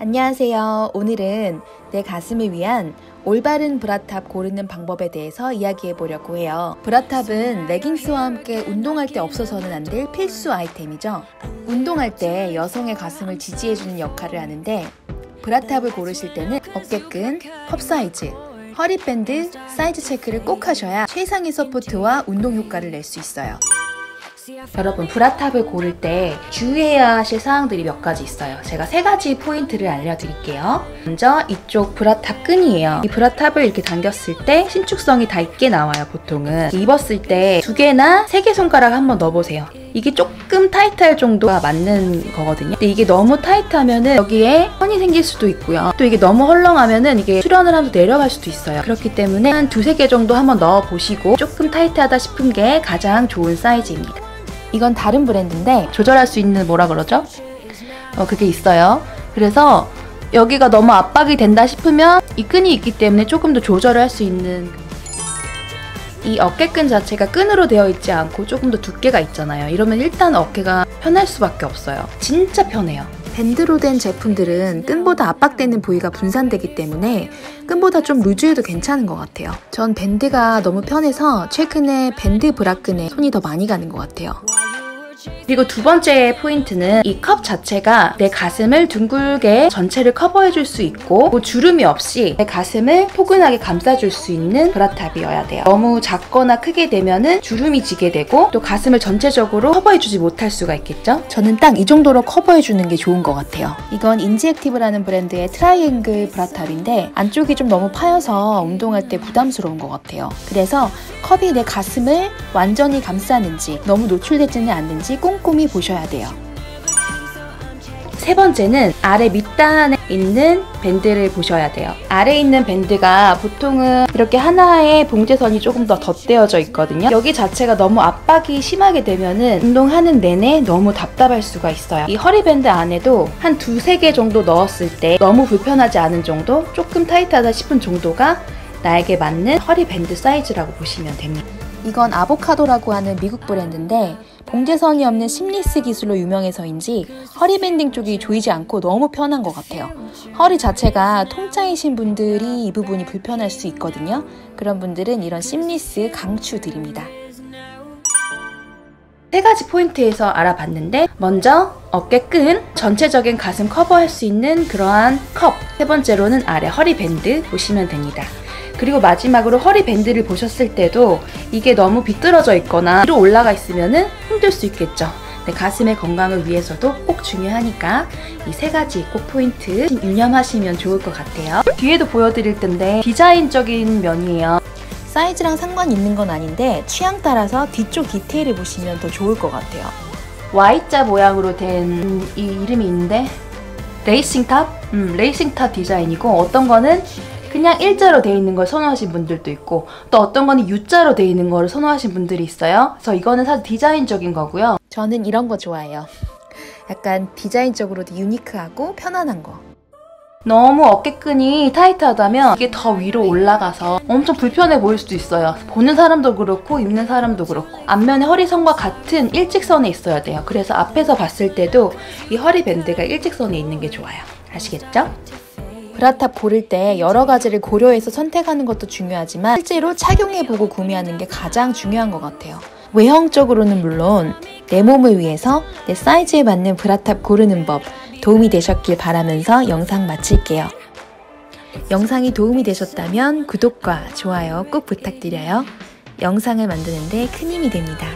안녕하세요. 오늘은 내 가슴을 위한 올바른 브라탑 고르는 방법에 대해서 이야기해 보려고 해요. 브라탑은 레깅스와 함께 운동할 때 없어서는 안 될 필수 아이템이죠. 운동할 때 여성의 가슴을 지지해주는 역할을 하는데 브라탑을 고르실 때는 어깨끈, 컵 사이즈, 허리밴드 사이즈 체크를 꼭 하셔야 최상의 support와 운동 효과를 낼 수 있어요. 여러분 브라탑을 고를 때 주의해야 하실 사항들이 몇 가지 있어요. 제가 세 가지 포인트를 알려드릴게요. 먼저 이쪽 브라탑 끈이에요. 이 브라탑을 이렇게 당겼을 때 신축성이 다 있게 나와요, 보통은. 입었을 때 두 개나 세 개 손가락 한번 넣어보세요. 이게 조금 타이트할 정도가 맞는 거거든요. 근데 이게 너무 타이트하면은 여기에 선이 생길 수도 있고요. 또 이게 너무 헐렁하면은 이게 수련을 하면서 내려갈 수도 있어요. 그렇기 때문에 한 두세 개 정도 한번 넣어보시고 조금 타이트하다 싶은 게 가장 좋은 사이즈입니다. 이건 다른 브랜드인데 조절할 수 있는 뭐라 그러죠? 어, 그게 있어요. 그래서 여기가 너무 압박이 된다 싶으면 이 끈이 있기 때문에 조금 더 조절을 할 수 있는 이 어깨끈 자체가 끈으로 되어 있지 않고 조금 더 두께가 있잖아요. 이러면 일단 어깨가 편할 수밖에 없어요. 진짜 편해요. 밴드로 된 제품들은 끈보다 압박되는 부위가 분산되기 때문에 끈보다 좀 루즈해도 괜찮은 것 같아요. 전 밴드가 너무 편해서 최근에 밴드 브라끈에 손이 더 많이 가는 것 같아요. 그리고 두 번째 포인트는 이 컵 자체가 내 가슴을 둥글게 전체를 커버해줄 수 있고 뭐 주름이 없이 내 가슴을 포근하게 감싸줄 수 있는 브라탑이어야 돼요. 너무 작거나 크게 되면은 주름이 지게 되고 또 가슴을 전체적으로 커버해주지 못할 수가 있겠죠? 저는 딱 이 정도로 커버해주는 게 좋은 것 같아요. 이건 인지액티브라는 브랜드의 트라이앵글 브라탑인데 안쪽이 좀 너무 파여서 운동할 때 부담스러운 것 같아요. 그래서 컵이 내 가슴을 완전히 감싸는지 너무 노출되지는 않는지 꼼꼼히 보셔야 돼요. 세 번째는 아래 밑단에 있는 밴드를 보셔야 돼요. 아래에 있는 밴드가 보통은 이렇게 하나의 봉제선이 조금 더 덧대어져 있거든요. 여기 자체가 너무 압박이 심하게 되면은 운동하는 내내 너무 답답할 수가 있어요. 이 허리밴드 안에도 한 두세 개 정도 넣었을 때 너무 불편하지 않은 정도, 조금 타이트하다 싶은 정도가 나에게 맞는 허리밴드 사이즈라고 보시면 됩니다. 이건 아보카도라고 하는 미국 브랜드인데 봉제선이 없는 seamless 기술로 유명해서인지 허리 banding 쪽이 조이지 않고 너무 편한 것 같아요. 허리 자체가 통짜이신 분들이 이 부분이 불편할 수 있거든요. 그런 분들은 이런 seamless 강추드립니다. 세 가지 포인트에서 알아봤는데 먼저 어깨끈, 전체적인 가슴 커버할 수 있는 그러한 컵, 세 번째로는 아래 허리 밴드 보시면 됩니다. 그리고 마지막으로 허리 밴드를 보셨을 때도 이게 너무 비뚤어져 있거나 위로 올라가 있으면 힘들 수 있겠죠. 네, 가슴의 건강을 위해서도 꼭 중요하니까 이 세 가지 꼭 포인트 유념하시면 좋을 것 같아요. 뒤에도 보여드릴 텐데 디자인적인 면이에요. 사이즈랑 상관 있는 건 아닌데 취향 따라서 뒤쪽 디테일을 보시면 더 좋을 것 같아요. Y자 모양으로 된 이 이름이 있는데 racing top? 음, racing top 디자인이고 어떤 거는 그냥 일자로 되어 있는 걸 선호하신 분들도 있고 또 어떤 거는 U자로 되어 있는 거를 선호하신 분들이 있어요. 그래서 이거는 사실 디자인적인 거고요. 저는 이런 거 좋아해요. 약간 디자인적으로도 유니크하고 편안한 거. 너무 어깨끈이 타이트하다면 이게 더 위로 올라가서 엄청 불편해 보일 수도 있어요. 보는 사람도 그렇고 입는 사람도 그렇고 앞면에 허리선과 같은 일직선에 있어야 돼요. 그래서 앞에서 봤을 때도 이 허리 밴드가 일직선에 있는 게 좋아요. 아시겠죠? 브라탑 고를 때 여러 가지를 고려해서 선택하는 것도 중요하지만 실제로 착용해보고 구매하는 게 가장 중요한 것 같아요. 외형적으로는 물론 내 몸을 위해서 내 사이즈에 맞는 브라탑 고르는 법 도움이 되셨길 바라면서 영상 마칠게요. 영상이 도움이 되셨다면 구독과 좋아요 꼭 부탁드려요. 영상을 만드는데 큰 힘이 됩니다.